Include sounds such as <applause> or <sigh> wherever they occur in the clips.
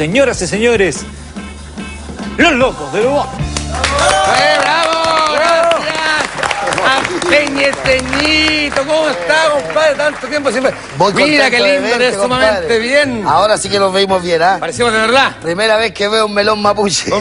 señoras y señores, los locos de Lobo. ¡Eh, bravo! ¡Gracias! A Peñeteñito, ¿cómo está, compadre? Tanto tiempo siempre. Voy Mira qué lindo, verte, eres sumamente compadre. bien. Ahora sí que nos veimos bien, ¿ah? Parecemos de verdad. Primera vez que veo un melón mapuche. <laughs>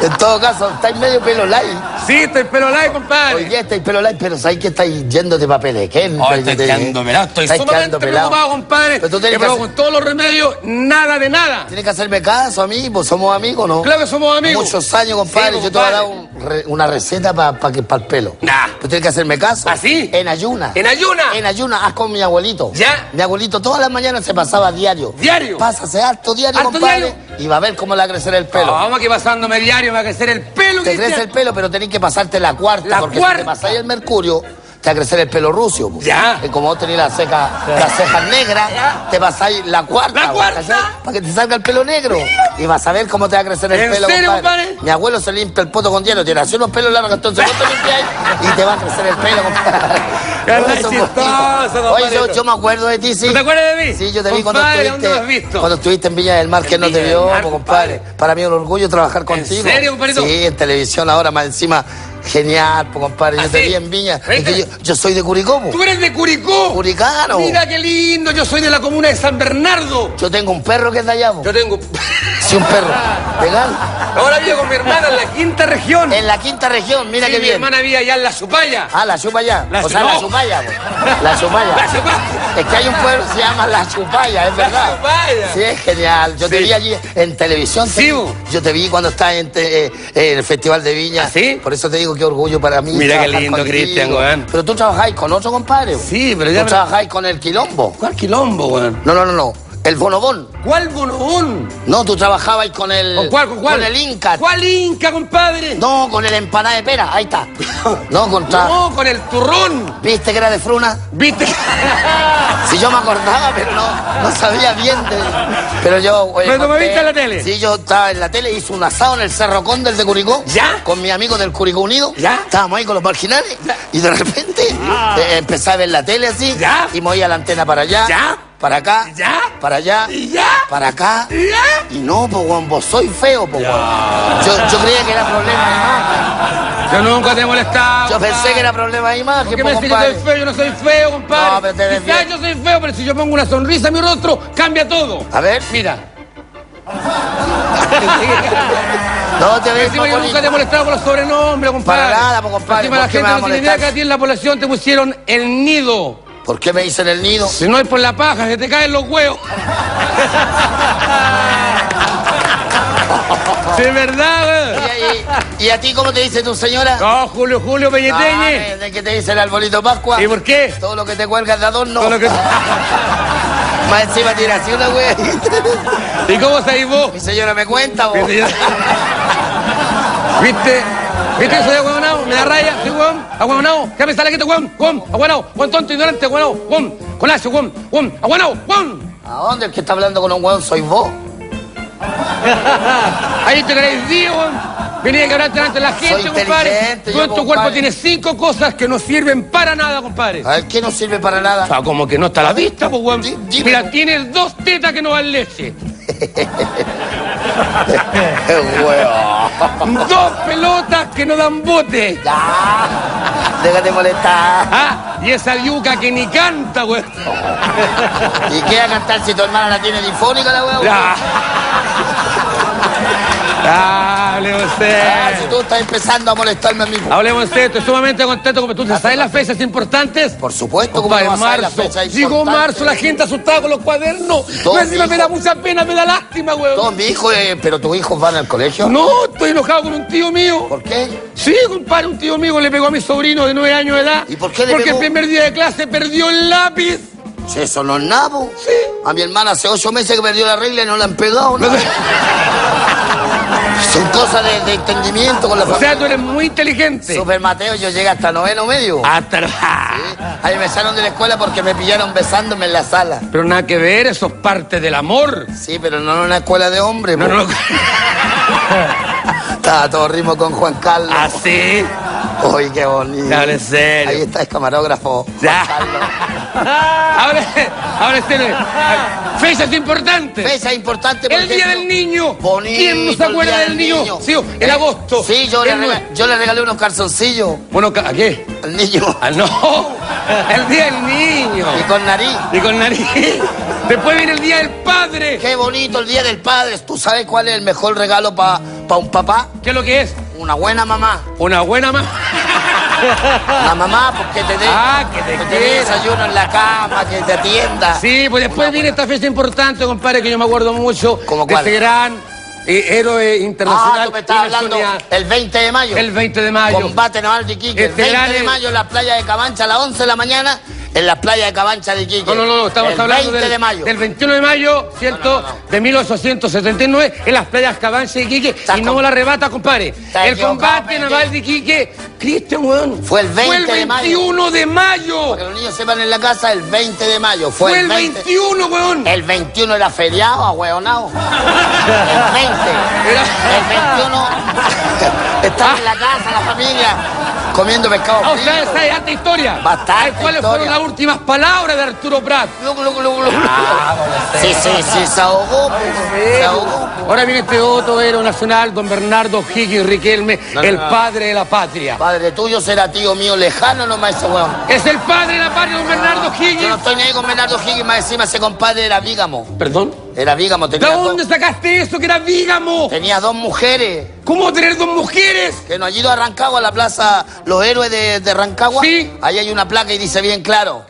en todo caso, estáis medio pelo light. Sí, estoy pelo light, compadre. día estáis pelo light, pero sabéis que estáis yéndote papeles. ¿Qué? Oh, estoy quedando pelado, estoy Estáis sumamente preocupado, compadre. Pero tú que, hacer- con todos los remedios, nada de nada. tienes que hacerme caso a mí, pues somos amigos, ¿no? Claro que somos amigos. Muchos años, compadre. Sí, Yo te voy a dar compadre. un re- una receta para que para el pelo. Nah. Pero tienes que hacerme caso. ¿Ah, sí? En ayuna. ¿En ayuna? En ayuna, haz con mi abuelito. ¿Ya? Mi abuelito todas las mañanas se pasaba diario. ¿Diario? Pásase harto diario, ¿Harto compadre. diario? Y va a ver cómo le va a crecer el pelo. vamos aquí pasándome diario, me va a crecer el pelo. Te crece el pelo, pero tenés que pasarte la cuarta. La porque cuarta. si te pasáis el mercurio, te va a crecer el pelo rucio. po. Ya. Y como vos tenés las cejas, las cejas negras, te pasáis la cuarta. ¿La cuarta? Para que te salga el pelo negro. Y vas a ver cómo te va a crecer el ¿En pelo, serio, compadre? Mi abuelo se limpia el poto con hielo, tiene así unos pelos largos, entonces vos te limpiáis y te va a crecer el pelo, compadre. Chistoso. Oye, yo, me acuerdo de ti, sí. ¿Tú te acuerdas de mí? Sí, yo te vi cuando Compadre, estuviste, ¿dónde me has visto? cuando estuviste en Villa del Mar, que En no te Villa vio, Mar, compadre. Para mí es un orgullo trabajar contigo. serio, compadrito? Sí, en televisión ahora más encima. Genial, po, compadre. ¿Ah, Yo te sí? vi en Viña. ¿Viste? Es que yo, yo soy de Curicó, po. Tú eres de Curicó. Curicano. Mira qué lindo, yo soy de la comuna de San Bernardo. Yo tengo un perro que es de allá, po. Yo tengo... <laughs> Sí, un perro. <laughs> Legal. Ahora vivo con mi hermana en la quinta región. En la quinta región, mira Sí, qué mi bien. hermana vive allá en la Supaya. Ah, la chupaya. La o sea, la po. <laughs> La chupaya. La Supaya. Es que hay un pueblo que se llama La Chupaya, es verdad. Chupaya. Sí, es genial. Yo te vi allí en televisión. te Sí. Yo te vi cuando estás en, te- eh, en el Festival de Viña. ¿Ah, sí? Por eso te digo qué orgullo para mí. Mira qué lindo. Cristian, weón. Pero tú trabajáis con otro compadre. Sí, pero ya Tú me- trabajáis con el quilombo. ¿Cuál quilombo, weón? No, no, no, no. El bonobón. ¿Cuál bonobón? No, tú trabajabas con el. ¿Con cuál, con cuál? Con el Inca. ¿Cuál Inca, compadre? No, con el empanada de pera. Ahí está. <laughs> No, contra. No, con el turrón. ¿Viste que era de fruna? ¿Viste? Si yo me acordaba, pero no, no sabía bien. de- pero yo. oye, ¿Pero tú me viste en la tele? Sí, yo estaba en la tele, hice un asado en el Cerro Conde, el de Curicó. ¿Ya? Con mi amigo del Curicó Unido. ¿Ya? Estábamos ahí con los marginales. Y de repente eh, empecé a ver la tele así. ¿Ya? Y movía la antena para allá. ¿Ya? Para acá. ¿Ya? Para allá. ¿Y ya? Para acá. ¿Y ya? Y no, pues, weón, vos soy feo, pues, weón. Yo, yo creía que era problema de imagen. Yo nunca te he molestado. Yo pensé que era problema de imagen, ¿Por qué me dices que soy feo? Yo no soy feo, compadre. No, pero te ves Quizás bien. yo soy feo, pero si yo pongo una sonrisa en mi rostro, cambia todo. A ver. Mira. <laughs> No te ves Encima yo nunca te he molestado con los sobrenombres, compadre. Para nada, pues, compadre, Encima la ¿por qué gente no tiene idea que a ti en la población te pusieron el nido. ¿Por qué me dicen el nido? Si no es por la paja, se te caen los huevos. <laughs> Sí, verdad, ¿Y, güey. y- y a ti cómo te dice tu señora? No, Julio, Julio Ah, Pelleteñe. ¿De qué te dice el arbolito Pascua? ¿Y por qué? Todo lo que te cuelgas de adorno. Todo lo que- <laughs> Más encima tira así una wea. ¿Y cómo sabéis vos? Mi señora me cuenta, vos. <laughs> ¿Viste? ¿Viste que soy aguanado? ¿Me da raya? ¿Soy huevón? ¿Aguanado? ¿Qué me sale que te huevón? ¿Huevón? ¿Aguanado? ¿Huevón tonto, ignorante? ¿Aguanado? ¿Huevón? Colacio, huevón? ¿Huevón? ¿Aguanado? ¿Huevón? ¿A dónde el que está hablando con un weón soy vos? <laughs> Ahí te queréis Dios, huevón. Venía a quebrarte delante de la gente, Soy compadre. en tu compadre. cuerpo tienes cinco cosas que no sirven para nada, compadre. A ver, ¿qué no sirve para nada? O sea, como que no está a la vista, pues, huevón. Dime, Mira, tienes dos tetas que no dan leche. <laughs> Dos pelotas que no dan bote. Ya. Déjate molestar. Ah, y esa yuca que ni canta, güey. ¿Y qué va a cantar si tu hermana la tiene difónica, la weón? Ya. Hablemos Ah, si usted. tú estás empezando a molestarme a mí. Hablemos usted. Estoy sumamente contento como tú te sabes las fechas importantes. Por supuesto, como Compadre, no marzo. importante? marzo, la gente asustada con los cuadernos. No, encima me da mucha pena, me da lástima, güey. Todos mis hijos, eh, pero tus hijos van al colegio. No, estoy enojado con un tío mío. ¿Por qué? Sí, compadre, un tío mío le pegó a mi sobrino de nueve años de edad. ¿Y por qué le Porque pegó? el primer día de clase perdió el lápiz. Eso no es po. Sí. A mi hermana hace ocho meses que perdió la regla y no la han pegado, ¿no? Son cosas de, de entendimiento con la O sea, familia. tú eres muy inteligente. Super Mateo, yo llegué hasta noveno medio. Hasta Sí. Ahí me echaron de la escuela porque me pillaron besándome en la sala. Pero nada que ver, eso es parte del amor. Sí, pero no en una escuela de hombres. No, po. no, no. <laughs> Estaba todo ritmo con Juan Carlos. Así. <laughs> Uy, qué bonito. Ya, en serio. Ahí está el camarógrafo. Ya. Ahora, <laughs> ahora este Fechas importantes. Fecha importante. por El día del niño. Bonito, ¿Quién no se acuerda del niño? Sí, el agosto. Sí, yo le, El rega- nue- yo le regalé unos calzoncillos Bueno, ¿a qué? al niño. <laughs> Ah, no. El día del niño. Y con nariz. Y con nariz. Después viene el día del padre. Qué bonito el día del padre. ¿Tú sabes cuál es el mejor regalo para un papá? ¿Qué es lo que es? Una buena mamá. Una buena más. <laughs> La mamá, porque te dé Ah, que te que te dé quiera. desayuno en la cama, que te atienda. Sí, pues después viene esta fecha importante, compadre, que yo me acuerdo mucho ¿Cómo de cuál? este gran eh, héroe Ah, internacional. tú me estás y hablando nacional. el 20 de mayo. El 20 de mayo. Combate naval de Iquique. Este el 20 gran- de mayo en la playa de Cabancha a las 11 de la mañana, en la playa de Cabancha de Iquique. No, no, no, estamos el hablando 20 del, de mayo. del 21 de mayo, ¿cierto? No, no, no. De 1879, en las playas Cabancha y Iquique. Y no la arrebata, compadre. El combate naval de Iquique, Cristian, weón. Fue el 20 Fue el de mayo. 21 de mayo. Para que los niños sepan en la casa, el 20 de mayo. Fue, Fue el 20. 21, weón. El 21 era feriado, ahueonado. <laughs> El 20. Era- El 21. <laughs> Estaba en la casa, la familia, comiendo pescado Ah, o frito. sea, esa es alta historia. Bastante ¿Cuáles historia. fueron las últimas palabras de Arturo Prat? Glu. Sí, sí, sí, se ahogó. Se ahogó. Ahora viene este otro héroe nacional, don Bernardo Higgins Riquelme, No, no, el padre de la patria. Padre tuyo será tío mío lejano nomás ese weón. Es el padre de la patria, don Bernardo Yo no Higgins. estoy ni ahí con Bernardo Higgins, más encima ese compadre era vígamo. Perdón. Era vígamo, ¿De tenía, dónde dos, sacaste eso que era vígamo? tenía dos mujeres. ¿Cómo tener dos mujeres? Que nos ha ido a Rancagua, a la plaza Los Héroes de, de Rancagua. Sí. Ahí hay una placa y dice bien claro,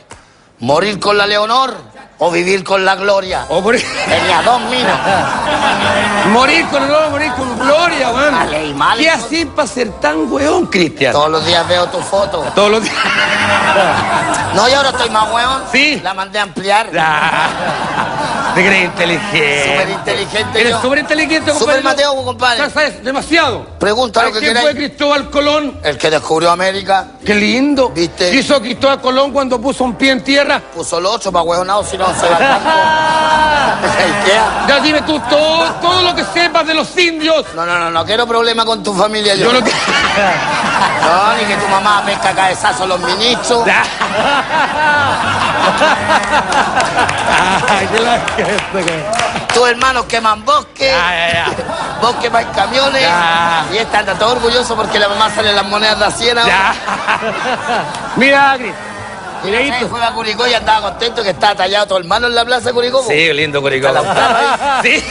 morir con la Leonor o vivir con la Gloria. O. Tenía dos minas. <laughs> morir con honor, morir con gloria, weón. Dale, y mal, ¿Qué así para ser tan weón, Cristian? Todos los días veo tu foto. Todos los días. No, y ahora estoy más huevón. Sí. La mandé a ampliar. Te crees inteligente. Súper inteligente Eres súper inteligente, compadre. Súper Mateo, compadre. Ya sabes, demasiado. Pregunta lo ¿Sabes que quién queráis. fue Cristóbal Colón? El que descubrió América Qué lindo. ¿Viste? ¿Qué hizo Cristóbal Colón cuando puso un pie en tierra? puso los ocho para huevonado, si no se va al. <laughs> Ya dime tú todo, todo lo que sepas de los indios. No, no, no, no quiero problema con tu familia. Yo, Yo lo que... <laughs> No, ni que tu mamá pesca cabezazo a los ministros. <laughs> Tus hermanos queman bosques. Ya, ya, ya. Vos quemáis camiones. Ya. Y este anda todo orgulloso porque la mamá sale las monedas de a 100 ahora. Ya. Mira, Cris. Y la vez fue a Curicó y andaba contento que estaba tallado tu hermano en la plaza de Curicó. Sí, lindo Curicó. <laughs> Sí,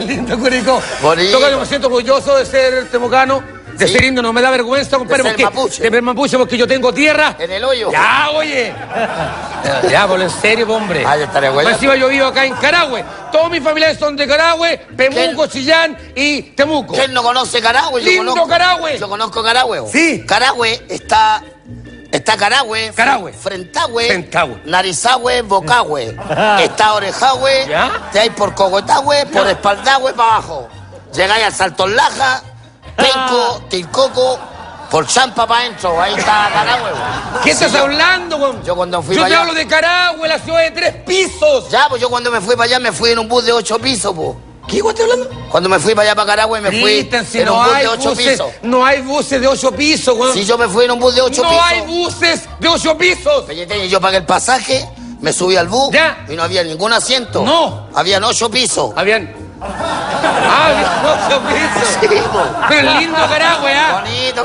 lindo Curicó. Bonito. Toca, yo me siento orgulloso de ser temucano, de ser indio. No me da vergüenza, compadre, ser porque... mapuche. De ser mapuche, porque yo tengo tierra. En el hoyo. Ya, oye. <laughs> Ya, por en serio, hombre. Ya estaré. Más encima yo vivo acá en Carahue. Todos mis familiares son de Carahue, Pemuco, Chillán y Temuco. ¿Quién no conoce Carahue? Yo Lindo conozco, Carahue. Yo conozco Carahue. Sí. Carahue está. Está Carahue, Carahue. Frentahue, Frentahue. Narizahue, Bocahue. <laughs> está Orejahue, ¿Ya? te hay por Cogotahue, por Espaldahue para abajo. Llegáis al Salton Laja, Penco, Tilcoco, por Champa para adentro. Ahí está Carahue. ¿Qué Sí, estás yo- hablando, güey? yo cuando fui Yo para te allá- hablo de Carahue, la ciudad de tres pisos. Ya, pues yo cuando me fui para allá me fui en un bus de ocho pisos, po. ¿Qué güey estás hablando? Cuando me fui para allá para Carahue me fui si en un no bus hay de ocho buses, pisos. no hay buses de ocho pisos, güey. Si yo me fui en un bus de ocho no pisos. hay buses de ocho pisos. Pelleteño, yo pagué el pasaje, me subí al bus Ya. y no había ningún asiento. No. Habían ocho pisos. Habían. Ah. <laughs> Sí, lindo Carahue, ¿ah? Bonito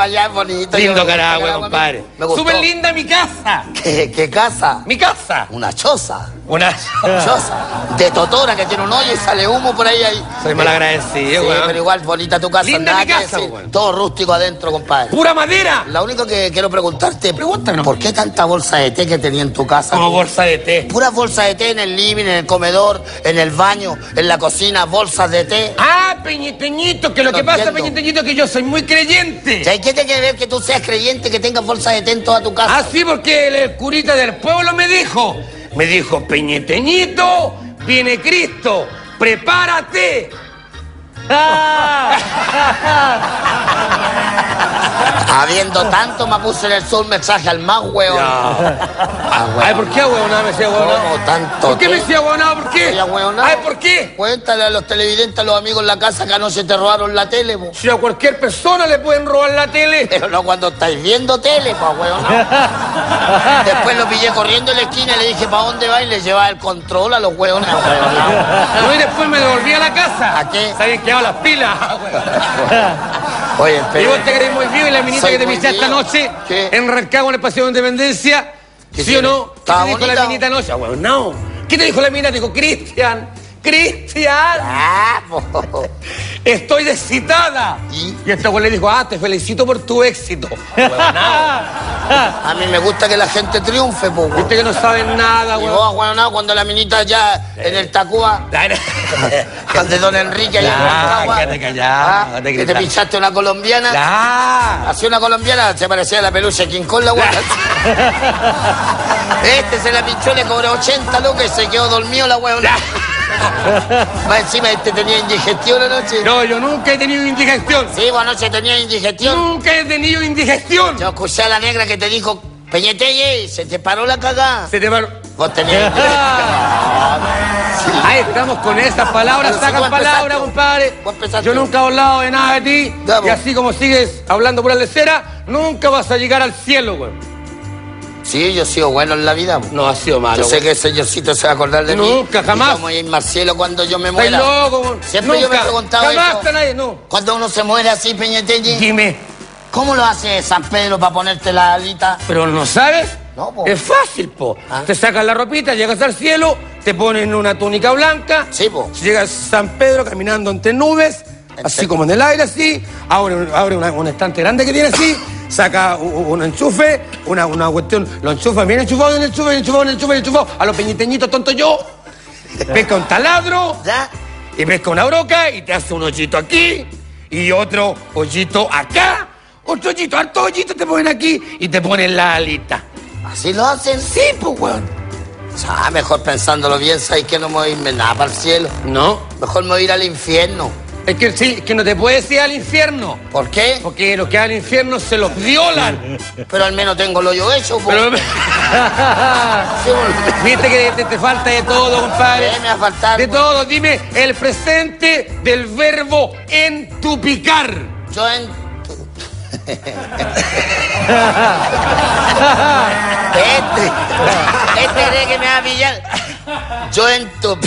allá es bonito. Lindo Yo- Carahue, compadre. Me gustó. Súper linda mi casa. ¿Qué, qué casa? Mi casa. Una choza. Una. Choza. De totora que tiene un hoyo y sale humo por ahí. ahí. Soy malagradecido, Sí, weón. pero igual bonita tu casa. Linda nada mi que casa, decir. weón. Todo rústico adentro, compadre. Pura madera. Lo único que quiero preguntarte, Pregúntanos. ¿por qué tanta bolsa de té que tenía en tu casa? Como bolsa de té. Puras bolsas de té en el living, en el comedor, en el baño, en la cocina, bolsas de té. Ah, Peñiteñito, que lo que pasa, entiendo. Peñiteñito, es que yo soy muy creyente. ¿Y qué tiene que ver que tú seas creyente que tengas bolsas de té en toda tu casa? Ah, sí, porque el curita del pueblo me dijo. Me dijo, Peñiteñito, viene Cristo, prepárate. <laughs> Habiendo tanto Mapuche en el sur, me traje al más hueón. Ah, Ay, ¿por qué, huevonao, me decía huevonao? ¿Cómo tanto? ¿Por qué me decía huevonao? ¿Por qué? Ay, ¿por qué? Cuéntale a los televidentes, a los amigos en la casa que anoche te robaron la tele, po. Si a cualquier persona le pueden robar la tele. Pero no cuando estáis viendo tele, pa' hueón. <laughs> Después lo pillé corriendo en la esquina y le dije, ¿para dónde va? Y le llevaba el control a los hueones. No, y después me devolví a la casa. ¿A qué? Se habían quedado las pilas. <laughs> Oye, Y pero... vos te querés muy vivo y la minita Soy que te viste esta noche ¿Qué? en Rancagua, en el Paseo de Independencia. ¿Qué ¿Sí o no? ¿Qué te ¿Estaba dijo la o? minita anoche? Ah, bueno, no. ¿Qué te dijo la minita? Dijo, Cristian, Cristian, Ah, po. estoy descitada. ¿Y? Y este güey le dijo, ah, te felicito por tu éxito. <laughs> A mí me gusta que la gente triunfe, po. Viste que no saben nada, Y güey. vos, hueonao, cuando la minita ya en el Tacuba, al de Don Enrique allá en ah, que te pinchaste una colombiana, Ya. hacía una colombiana, se parecía a la peluche King Kong, la hueá. <laughs> Este se la pinchó, le cobró 80 lucas y se quedó dormido la hueá. Más encima este tenía indigestión anoche. No, yo nunca he tenido indigestión. Sí, vos anoche tenía indigestión. Nunca he tenido indigestión. Yo escuché a la negra que te dijo, Peñetelle, se te paró la cagada. Se te paró. Vos tenías Ahí estamos con esas palabras, si sacan palabras, compadre. Yo nunca he hablado de nada de ti. Y así como sigues hablando por la lecera, nunca vas a llegar al cielo, güey. Sí, yo sigo bueno en la vida. No, ha sido malo. Yo sé que el señorcito se va a acordar de mí. Nunca, jamás. Y Vamos a ir más cielo cuando yo me muera. loco. Siempre yo me he preguntado Jamás eso. está nadie, no. Cuando uno se muere así, Peñetelli, Dime, ¿cómo lo hace San Pedro para ponerte la alita? ¿pero no sabes? No, po. Es fácil, po. Ah. Te sacas la ropita, llegas al cielo, te ponen una túnica blanca. Sí, po. Llegas a San Pedro caminando entre nubes, así como en el aire, así. Abre, abre una- un estante grande que tiene así. Saca un enchufe, una, una cuestión, lo enchufa bien enchufado, bien enchufado, bien enchufado, bien enchufado, enchufado, a los peñiteñitos tontos yo. Pesca un taladro, ¿Ya? y pesca una broca y te hace un hoyito aquí y otro hoyito acá. Otro hoyito, harto hoyito te ponen aquí y te ponen la alita. ¿Así lo hacen? Sí, pues, weón. Ah, mejor pensándolo bien, ¿sabes que no me voy a irme nada para el cielo? No, Mejor me voy a ir al infierno. Es que sí, es que no te puedes ir al infierno. ¿Por qué? Porque los que van al infierno se los violan. <laughs> Pero al menos tengo el hoyo hecho. po. Pero... <laughs> Viste que te, te falta de todo, compadre. ¿Qué me va a faltar? De todo, dime el presente del verbo entupicar. Yo en... <laughs> este, este cree que me va a pillar. Yo en tu...